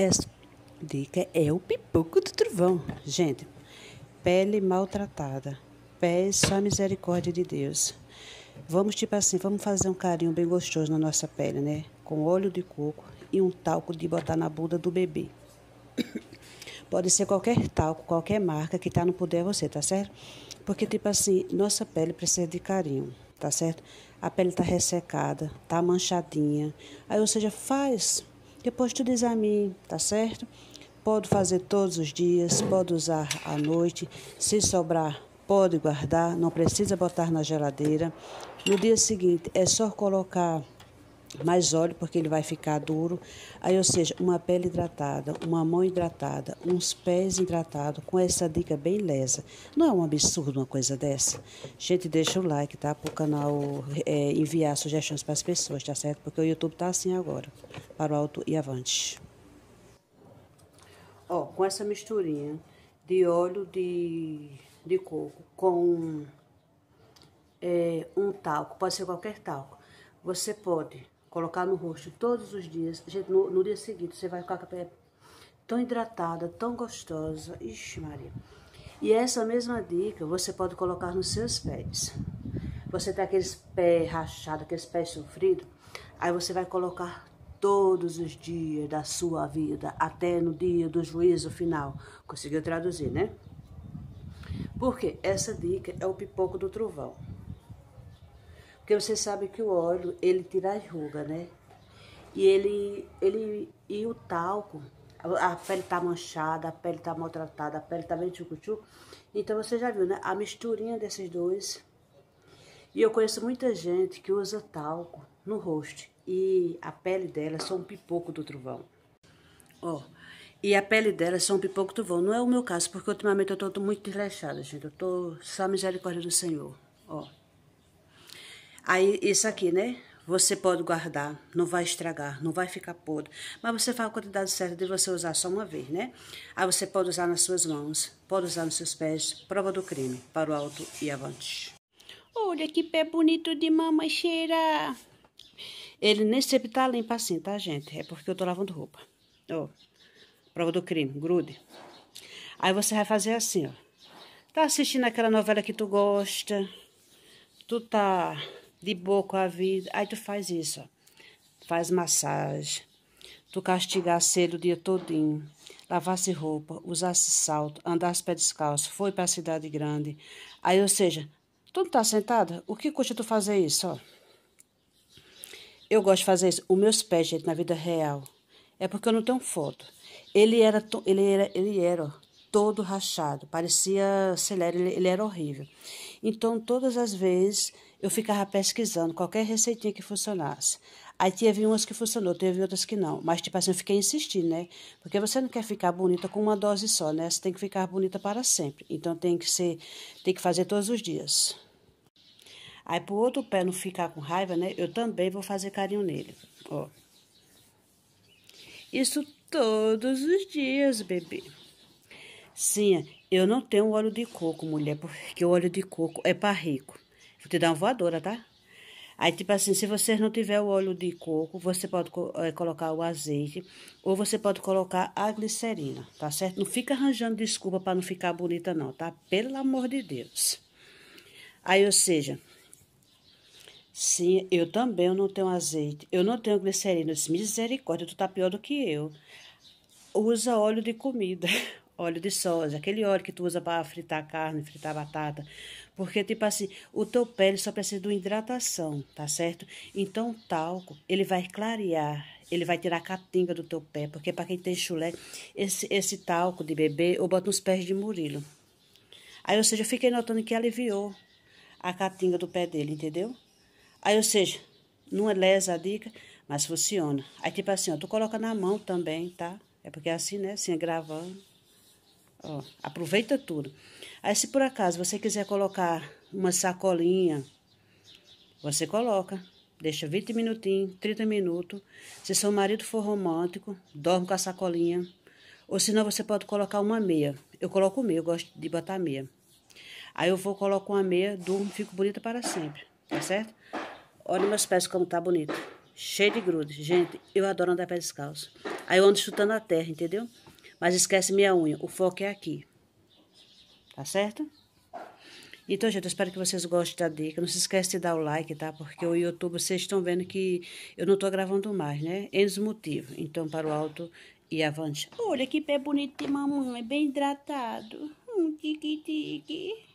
Essa dica é o pipoco do trovão. Gente, pele maltratada, pés só a misericórdia de Deus. Vamos, tipo assim, vamos fazer um carinho bem gostoso na nossa pele, né? Com óleo de coco e um talco de botar na bunda do bebê. Pode ser qualquer talco, qualquer marca que tá no poder você, tá certo? Porque, tipo assim, nossa pele precisa de carinho, tá certo? A pele tá ressecada, tá manchadinha. Aí, ou seja, faz depois tu diz a mim, tá certo? Pode fazer todos os dias, pode usar à noite. Se sobrar, pode guardar, não precisa botar na geladeira. No dia seguinte, é só colocar mais óleo, porque ele vai ficar duro. Aí, ou seja, uma pele hidratada, uma mão hidratada, uns pés hidratados, com essa dica bem lesa. Não é um absurdo uma coisa dessa? Gente, deixa o like, tá? Para o canal é, enviar sugestões para as pessoas, tá certo? Porque o YouTube tá assim agora. Para o alto e avante. Ó, com essa misturinha de óleo de, de coco com é, um talco, pode ser qualquer talco. Você pode colocar no rosto todos os dias. Gente, no, no dia seguinte você vai ficar com a pele tão hidratada, tão gostosa. Ixi, Maria. E essa mesma dica você pode colocar nos seus pés. Você tem aqueles pés rachados, aqueles pés sofridos, aí você vai colocar todos os dias da sua vida, até no dia do juízo final. Conseguiu traduzir, né? Porque essa dica é o pipoco do trovão. Porque você sabe que o óleo, ele tira as rugas, né? E ele, ele, e o talco, a pele tá manchada, a pele tá maltratada, a pele tá bem tchucu Então você já viu, né? A misturinha desses dois. E eu conheço muita gente que usa talco no rosto. E a pele dela é só um pipoco do trovão. Ó, e a pele dela é só um pipoco do trovão. Não é o meu caso, porque ultimamente eu tô muito desleixada, gente. Eu tô só misericórdia do Senhor. Ó. Aí, isso aqui, né? Você pode guardar, não vai estragar, não vai ficar podre. Mas você faz a quantidade certa de você usar só uma vez, né? Aí você pode usar nas suas mãos, pode usar nos seus pés. Prova do crime, para o alto e avante. Olha que pé bonito de mamãe cheira. Ele nem sempre tá limpo assim, tá, gente? É porque eu tô lavando roupa. Ó, prova do crime, grude. Aí você vai fazer assim, ó. Tá assistindo aquela novela que tu gosta, tu tá de boa com a vida. Aí tu faz isso, ó. Faz massagem. Tu castigar cedo o dia todinho. Lavasse roupa, usasse salto, andasse pé descalço, foi para a cidade grande. Aí, ou seja, tu não tá sentada? O que custa tu fazer isso, ó? Eu gosto de fazer isso. Os meus pés, gente, na vida real. É porque eu não tenho foto. Ele era, ele era, ele era, ó, todo rachado. Parecia acelera, ele, ele era horrível. Então, todas as vezes eu ficava pesquisando qualquer receitinha que funcionasse. Aí teve umas que funcionou, teve outras que não. Mas, tipo assim, eu fiquei insistindo, né? Porque você não quer ficar bonita com uma dose só, né? Você tem que ficar bonita para sempre. Então, tem que ser, tem que fazer todos os dias. Aí, pro outro pé não ficar com raiva, né? Eu também vou fazer carinho nele, ó. Isso todos os dias, bebê. Sim, eu não tenho óleo de coco, mulher, porque o óleo de coco é para rico. Vou te dar uma voadora, tá? Aí, tipo assim, se você não tiver o óleo de coco, você pode é, colocar o azeite ou você pode colocar a glicerina, tá certo? Não fica arranjando desculpa para não ficar bonita, não, tá? Pelo amor de Deus. Aí, ou seja, sim, eu também não tenho azeite, eu não tenho glicerina. Disse, misericórdia, tu tá pior do que eu. Usa óleo de comida óleo de soja, aquele óleo que tu usa para fritar carne, fritar batata. Porque, tipo assim, o teu pele só precisa de uma hidratação, tá certo? Então, o talco, ele vai clarear, ele vai tirar a catinga do teu pé. Porque, para quem tem chulé, esse, esse talco de bebê, eu boto nos pés de Murilo. Aí, ou seja, eu fiquei notando que aliviou a catinga do pé dele, entendeu? Aí, ou seja, não é lesa a dica, mas funciona. Aí, tipo assim, ó, tu coloca na mão também, tá? É porque é assim, né? Assim, é gravando. Ó, aproveita tudo. Aí, se por acaso você quiser colocar uma sacolinha, você coloca. Deixa 20 minutinhos, 30 minutos. Se seu marido for romântico, dorme com a sacolinha. Ou senão você pode colocar uma meia. Eu coloco meia, eu gosto de botar meia. Aí eu vou colocar uma meia, durmo, fico bonita para sempre. Tá certo? Olha meus pés como tá bonito. cheio de grude. Gente, eu adoro andar pé descalço. Aí eu ando chutando a terra, entendeu? Mas esquece minha unha, o foco é aqui. Tá certo? Então, gente, eu espero que vocês gostem da dica. Não se esquece de dar o like, tá? Porque o YouTube, vocês estão vendo que eu não tô gravando mais, né? Eles motivo. Então, para o alto e avante. Olha que pé bonito de mamãe, bem hidratado. Hum, tique, tique.